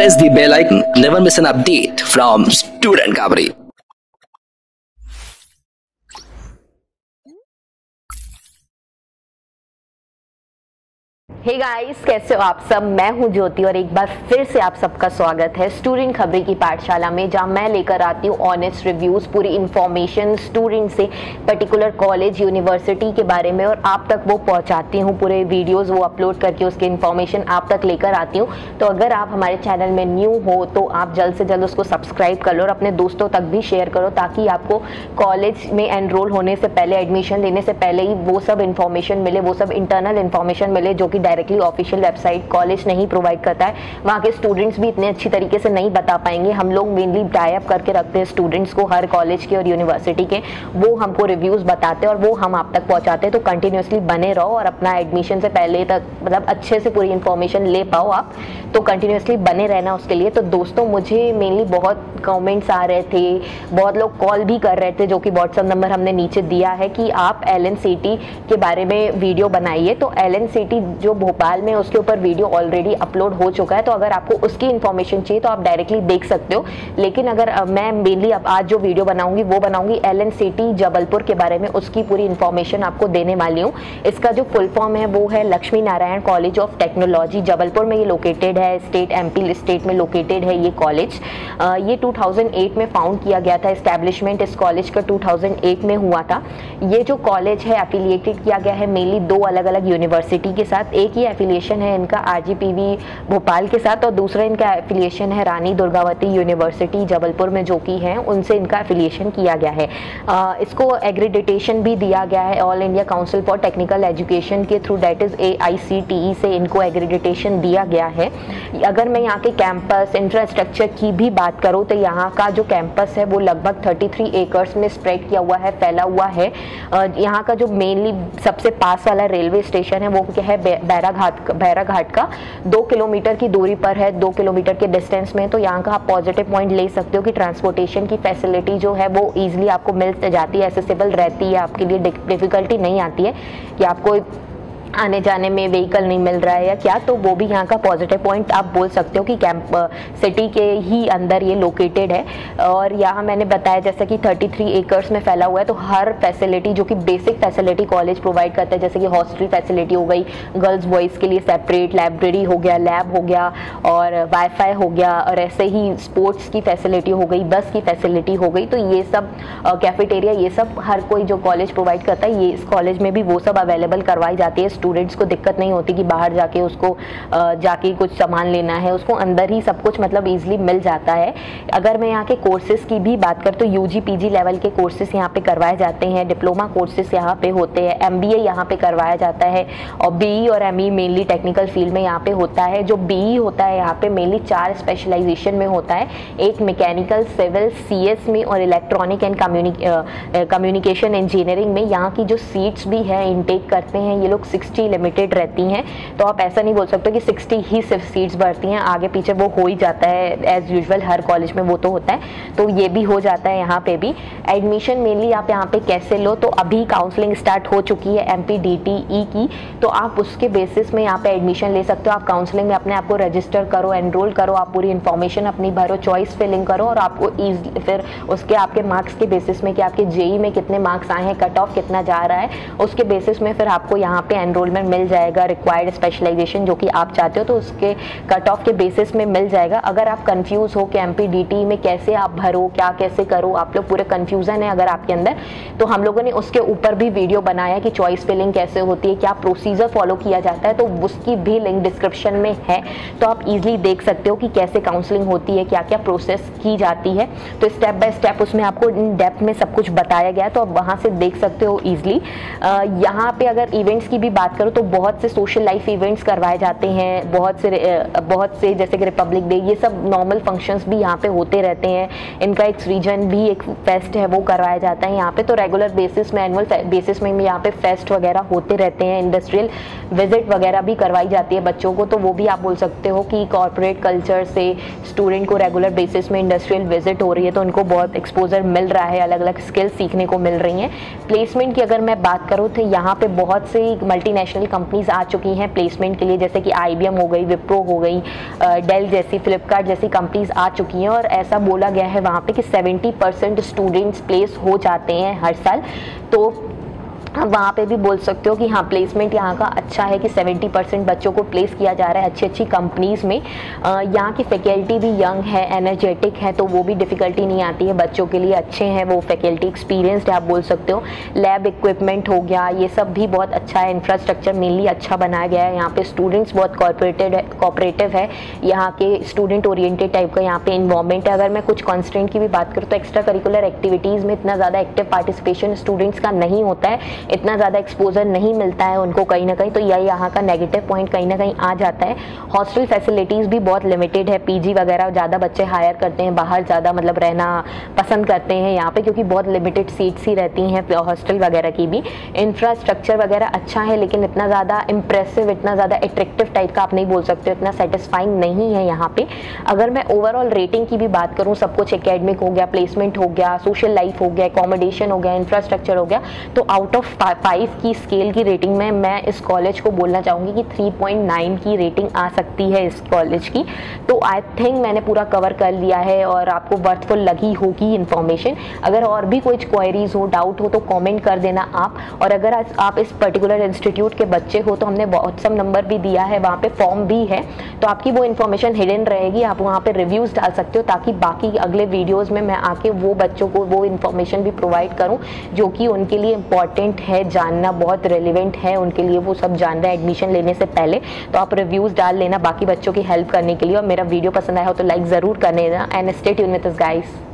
press the bell icon. Never miss an update from Student Kabri. Hey hey guys कैसे हो आप सब? मैं हूँ ज्योति और एक बार फिर से आप सबका स्वागत है स्टूडेंट खबरी की पाठशाला में, जहाँ मैं लेकर आती हूँ ऑनेस्ट रिव्यूज़ पूरी इंफॉर्मेशन स्टूडेंट से पर्टिकुलर कॉलेज यूनिवर्सिटी के बारे में, और आप तक वो पहुंचाती हूँ पूरे वीडियोस वो अपलोड करके उसकी इन्फॉर्मेशन आप तक लेकर आती हूँ। तो अगर आप हमारे चैनल में न्यू हो तो आप जल्द से जल्द उसको सब्सक्राइब कर लो और अपने दोस्तों तक भी शेयर करो, ताकि आपको कॉलेज में एनरोल होने से पहले एडमिशन लेने से पहले ही वो सब इन्फॉर्मेशन मिले, वो सब इंटरनल इन्फॉर्मेशन मिले, जो कि डायरेक्टली ऑफिशियल वेबसाइट कॉलेज नहीं प्रोवाइड करता है। वहाँ के स्टूडेंट्स भी इतने अच्छी तरीके से नहीं बता पाएँगे। हम लोग मेनली टाइप करके रखते हैं स्टूडेंट्स को हर कॉलेज के और यूनिवर्सिटी के। वो हमको रिव्यूज़ बताते हैं और वो हम आप तक पहुँचाते हैं। तो कंटिन्यूसली बने रहो और अपना एडमिशन से पहले तक मतलब अच्छे से पूरी इन्फॉर्मेशन ले पाओ आप। तो कंटिन्यूसली बने रहना उसके लिए। तो दोस्तों, मुझे मेनली बहुत कमेंट्स आ रहे थे। बहुत लोग कॉल भी कर रहे थे, जो कि व्हाट्सअप नंबर हमने नीचे दिया है कि आप एल के बारे में वीडियो बनाइए। तो एल जो भोपाल में उसके ऊपर वीडियो ऑलरेडी अपलोड हो चुका है तो अगर आपको उसकी इन्फॉर्मेशन चाहिए तो आप डायरेक्टली देख सकते हो। लेकिन अगर मैं मेनली अब आज जो वीडियो बनाऊँगी, वो बनाऊँगी एल एन सिटी जबलपुर के बारे में, उसकी पूरी इन्फॉर्मेशन आपको देने वाली हूँ। इसका जो फुल फॉर्म है, वो है Lakshmi Narayan college of technology Jabalpur में ये लोकेटेड है स्टेट एमपी स्टेट में लोकेटेड है ये कॉलेज ये 2008 में फाउंड किया गया था इस्टेब्लिशमेंट इस कॉलेज का 2008 में हुआ था। ये जो कॉलेज है एफिलिएटेड किया गया है मेनली दो अलग अलग यूनिवर्सिटी के साथ, एक ही एफिलिएशन है इनका आरजीपीवी भोपाल के साथ और दूसरा इनका एफिलिएशन है रानी दुर्गावती यूनिवर्सिटी जबलपुर में जो कि है उनसे इनका एफिलिएशन किया गया है। आ, इसको एग्रीडिटेशन भी दिया गया है All India Council for Technical Education के थ्रू डेट इज़ ए से इनको एग्रीडिटेशन दिया गया है। अगर मैं यहाँ के कैंपस इंफ्रास्ट्रक्चर की भी बात करूँ तो यहाँ का जो कैंपस है वो लगभग 33 एकर्स में स्प्रेड किया हुआ है फैला हुआ है। यहाँ का जो मेनली सबसे पास वाला रेलवे स्टेशन है वो क्या है बैरा घाट बैरा घाट का दो किलोमीटर की दूरी पर है, दो किलोमीटर के डिस्टेंस में तो यहाँ का आप पॉजिटिव पॉइंट ले सकते हो कि ट्रांसपोर्टेशन की फैसिलिटी जो है वो ईजिली आपको मिल जाती है एसेसिबल रहती है, आपके लिए डिफिकल्टी नहीं आती है, कि आपको आने जाने में व्हीकल नहीं मिल रहा है या क्या? तो वो भी यहाँ का पॉजिटिव पॉइंट आप बोल सकते हो कि कैंप सिटी के ही अंदर ये लोकेटेड है। और यहाँ मैंने बताया जैसे कि 33 एकर्स में फैला हुआ है तो हर फैसिलिटी जो कि बेसिक फैसिलिटी कॉलेज प्रोवाइड करता है, जैसे कि हॉस्टल फैसिलिटी हो गई गर्ल्स बॉयज़ के लिए सेपरेट लाइब्रेरी हो गया लैब हो गया, और वाईफाई हो गया, और ऐसे ही स्पोर्ट्स की फैसिलिटी हो गई बस की फैसिलिटी हो गई। तो ये सब कैफेटेरिया ये सब हर कोई जो कॉलेज प्रोवाइड करता है, ये इस कॉलेज में भी वो सब अवेलेबल करवाई जाती है स्टूडेंट्स को दिक्कत नहीं होती कि बाहर जाके उसको जाके कुछ सामान लेना है, उसको अंदर ही सब कुछ मतलब ईजिली मिल जाता है। अगर मैं यहाँ के कोर्सेज की भी बात करूँ तो यू जी लेवल के कोर्सेज यहाँ पे करवाए जाते हैं डिप्लोमा कोर्सेज यहाँ पे होते हैं एम बी यहाँ पे करवाया जाता है और बीई और एम मेनली टेक्निकल फ़ील्ड में यहाँ पे होता है। जो बीई होता है यहाँ पे मेनली चार स्पेशलाइजेशन में होता है, एक मैकेनिकल सिविल सीएस में और इलेक्ट्रॉनिक एंड कम्युनिकेशन इंजीनियरिंग में। यहाँ की जो सीट्स भी है इनटेक करते हैं, ये लोग सिक्सटी लिमिटेड रहती हैं तो आप ऐसा नहीं बोल सकते कि सिक्सटी ही सिर्फ़ सीट्स बढ़ती हैं, आगे पीछे वो हो ही जाता है एज यूजल हर कॉलेज में वो तो होता है तो ये भी हो जाता है यहाँ पे भी। एडमिशन मेनली आप यहाँ पे कैसे लो तो अभी काउंसलिंग स्टार्ट हो चुकी है एम e की तो आप उसके बेसिस में यहाँ पे एडमिशन ले सकते हो, आप काउंसलिंग में अपने आप को रजिस्टर करो एनरोल करो, आप पूरी इन्फॉर्मेशन अपनी भरो चॉइस फिलिंग करो, और आपको फिर उसके आपके मार्क्स के बेसिस में कि आपके जेई e में कितने मार्क्स आए हैं कट ऑफ़ कितना जा रहा है, उसके बेसिस में फिर आपको यहाँ पे एनरोलमेंट मिल जाएगा रिक्वायर्ड स्पेशलाइजेशन जो कि आप चाहते हो तो उसके कट ऑफ़ के बेसिस में मिल जाएगा। अगर आप कंफ्यूज हो कि एम में कैसे आप भरो, क्या कैसे करो, आप लोग पूरे कन्फ्यूज़न है अगर आपके अंदर तो हम लोगों ने उसके ऊपर भी वीडियो बनाया कि चॉइस फिलिंग कैसे होती है, क्या प्रोसीजर फॉलो किया जाता है तो उसकी भी लिंक डिस्क्रिप्शन में है। तो आप इजिली देख सकते हो कि कैसे काउंसलिंग होती है क्या क्या प्रोसेस की जाती है। तो स्टेप बाय स्टेप उसमें आपको इन डेप्थ में सब कुछ बताया गया तो आप वहाँ से देख सकते हो ईजिली यहाँ पे अगर इवेंट्स की भी बात करो तो बहुत से सोशल लाइफ इवेंट्स करवाए जाते हैं, बहुत से बहुत से जैसे कि रिपब्लिक डे ये सब नॉर्मल फ़ंक्शंस भी यहाँ पे होते रहते हैं। इनका एक रीजन भी एक फेस्ट है, वो करवाया जाता है यहाँ पे। तो रेगुलर बेसिस में एनुअल बेसिस में यहाँ पे फेस्ट वगैरह होते रहते हैं इंडस्ट्रियल विज़िट वगैरह भी करवाई जाती है बच्चों को। तो वो भी आप बोल सकते हो कि कॉरपोरेट कल्चर से स्टूडेंट को रेगुलर बेसिस में इंडस्ट्रियल विज़िट हो रही है तो उनको बहुत एक्सपोजर मिल रहा है अलग अलग स्किल्स सीखने को मिल रही हैं। प्लेसमेंट की अगर मैं बात करूँ तो यहाँ पे बहुत से मल्टी मल्टीनेशनल कंपनीज़ आ चुकी हैं प्लेसमेंट के लिए, जैसे कि आईबीएम हो गई विप्रो हो गई डेल जैसी फ्लिपकार्ट जैसी कंपनीज़ आ चुकी हैं और ऐसा बोला गया है वहाँ पर कि 70 परसेंट स्टूडेंट्स प्लेस हो जाते हैं हर साल। तो वहाँ पे भी बोल सकते हो कि हाँ प्लेसमेंट यहाँ का अच्छा है कि 70 परसेंट बच्चों को प्लेस किया जा रहा है अच्छी अच्छी कंपनीज़ में यहाँ की फैकल्टी भी यंग है एनर्जेटिक है तो वो भी डिफ़िकल्टी नहीं आती है बच्चों के लिए। अच्छे हैं वो फैकल्टी एक्सपीरियंसड है, आप बोल सकते हो। लैब इक्विपमेंट हो गया, ये सब भी बहुत अच्छा है। इंफ्रास्ट्रक्चर मेनली अच्छा बनाया गया है। यहाँ पर स्टूडेंट्स बहुत कॉपरेटेड है कॉपरेटिव है। यहाँ के स्टूडेंट ओरिएंटेड टाइप का यहाँ पे इन्वॉर्मेंट है। अगर मैं कुछ कॉन्स्टेंट की भी बात करूँ तो एक्स्ट्रा करिकुलर एक्टिविटीज़ में इतना ज़्यादा एक्टिव पार्टिसिपेशन स्टूडेंट्स का नहीं होता है। इतना ज़्यादा एक्सपोजर नहीं मिलता है उनको कहीं ना कहीं तो यह यहाँ का नेगेटिव पॉइंट कहीं ना कहीं आ जाता है। हॉस्टल फैसिलिटीज़ भी बहुत लिमिटेड है पीजी वगैरह ज़्यादा बच्चे हायर करते हैं, बाहर ज़्यादा मतलब रहना पसंद करते हैं यहाँ पे, क्योंकि बहुत लिमिटेड सीट्स ही रहती हैं हॉस्टल वगैरह की भी। इंफ्रास्ट्रक्चर वगैरह अच्छा है, लेकिन इतना ज़्यादा इंप्रेसिव इतना ज़्यादा एट्रेक्टिव टाइप का आप नहीं बोल सकते इतना सेटिस्फाइंग नहीं है यहाँ पे। अगर मैं ओवरऑल रेटिंग की भी बात करूँ, सब कुछ एकेडमिक हो गया प्लेसमेंट हो गया सोशल लाइफ हो गया एकोमोडेशन हो गया इंफ्रास्ट्रक्चर हो गया तो आउट ऑफ़ फाइव की स्केल की रेटिंग में मैं इस कॉलेज को बोलना चाहूँगी कि 3.9 की रेटिंग आ सकती है इस कॉलेज की। तो आई थिंक मैंने पूरा कवर कर लिया है और आपको वर्थफुल लगी होगी इन्फॉर्मेशन अगर और भी कोई क्वायरीज हो डाउट हो तो कॉमेंट कर देना आप। और अगर आप इस पर्टिकुलर इंस्टीट्यूट के बच्चे हो तो हमने व्हाट्सअप नंबर भी दिया है, वहाँ पे फॉर्म भी है। तो आपकी वो इन्फॉर्मेशन हिडन रहेगी, आप वहाँ पे रिव्यूज़ डाल सकते हो, ताकि बाकी अगले वीडियोज़ में मैं आके वो बच्चों को वो इन्फॉर्मेशन भी प्रोवाइड करूँ, जो कि उनके लिए इंपॉर्टेंट है, जानना बहुत रेलिवेंट है, उनके लिए वो सब जान रहे हैं एडमिशन लेने से पहले तो आप रिव्यूज़ डाल लेना बाकी बच्चों की हेल्प करने के लिए और मेरा वीडियो पसंद आया हो तो लाइक ज़रूर कर लेना एंड स्टेट यूनिट गाइस